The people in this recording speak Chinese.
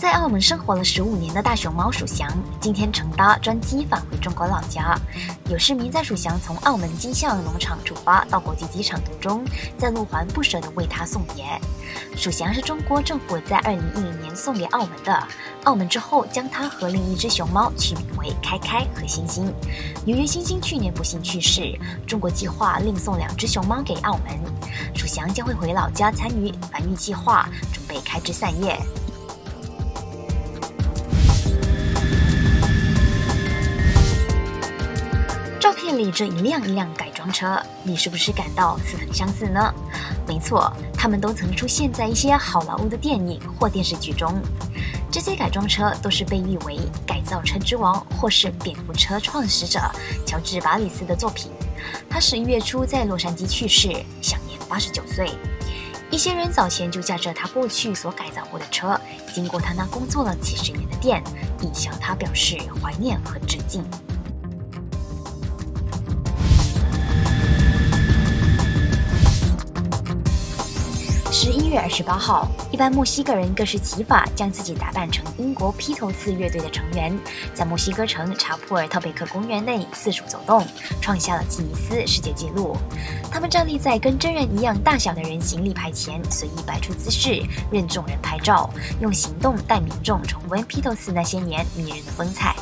在澳门生活了十五年的大熊猫鼠祥，今天乘搭专机返回中国老家。有市民在鼠祥从澳门金象农场出发到国际机场途中，在路环不舍地为它送别。鼠祥是中国政府在二零一零年送给澳门的，澳门之后将它和另一只熊猫取名为开开和星星。由于星星去年不幸去世，中国计划另送两只熊猫给澳门。鼠祥将会回老家参与繁育计划，准备开枝散叶。照片里这一辆一辆改装车，你是不是感到似曾相似呢？没错，他们都曾出现在一些好莱坞的电影或电视剧中。这些改装车都是被誉为“改造车之王”或是“蝙蝠车创始者”乔治·巴里斯的作品。他十一月初在洛杉矶去世，享年八十九岁。一些人早前就驾着他过去所改造过的车，经过他那工作了几十年的店，以向他表示怀念和致敬。月二十八号，一般墨西哥人更是骑法将自己打扮成英国披头士乐队的成员，在墨西哥城查普尔特贝克公园内四处走动，创下了吉尼斯世界纪录。他们站立在跟真人一样大小的人形立牌前，随意摆出姿势，任众人拍照，用行动带民众重温披头士那些年迷人的风采。